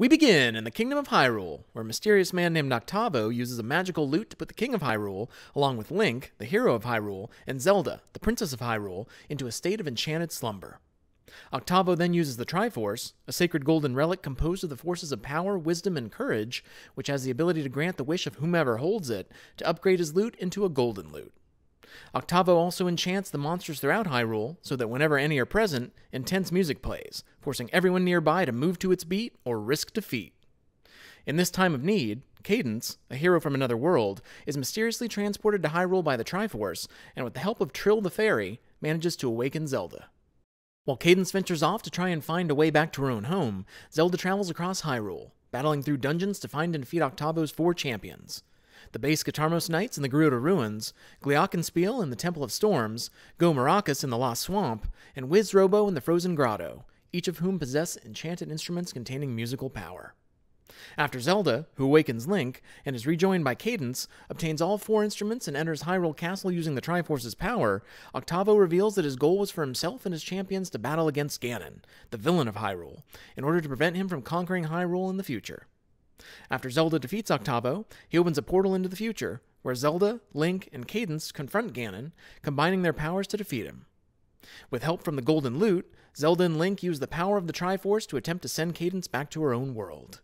We begin in the Kingdom of Hyrule, where a mysterious man named Octavo uses a magical lute to put the King of Hyrule, along with Link, the hero of Hyrule, and Zelda, the Princess of Hyrule, into a state of enchanted slumber. Octavo then uses the Triforce, a sacred golden relic composed of the forces of power, wisdom, and courage, which has the ability to grant the wish of whomever holds it, to upgrade his lute into a golden lute. Octavo also enchants the monsters throughout Hyrule so that whenever any are present, intense music plays, forcing everyone nearby to move to its beat or risk defeat. In this time of need, Cadence, a hero from another world, is mysteriously transported to Hyrule by the Triforce, and with the help of Trill the Fairy, manages to awaken Zelda. While Cadence ventures off to try and find a way back to her own home, Zelda travels across Hyrule, battling through dungeons to find and defeat Octavo's four champions the base Guitarmos Knights in the Gruta Ruins, Gleeokenspiel in the Temple of Storms, Gohmaracas in the Lost Swamp, and Wizzroboe in the Frozen Grotto, each of whom possess enchanted instruments containing musical power. After Zelda, who awakens Link and is rejoined by Cadence, obtains all four instruments and enters Hyrule Castle using the Triforce's power, Octavo reveals that his goal was for himself and his champions to battle against Ganon, the villain of Hyrule, in order to prevent him from conquering Hyrule in the future. After Zelda defeats Octavo, he opens a portal into the future, where Zelda, Link, and Cadence confront Ganon, combining their powers to defeat him. With help from the Golden Lute, Zelda and Link use the power of the Triforce to attempt to send Cadence back to her own world.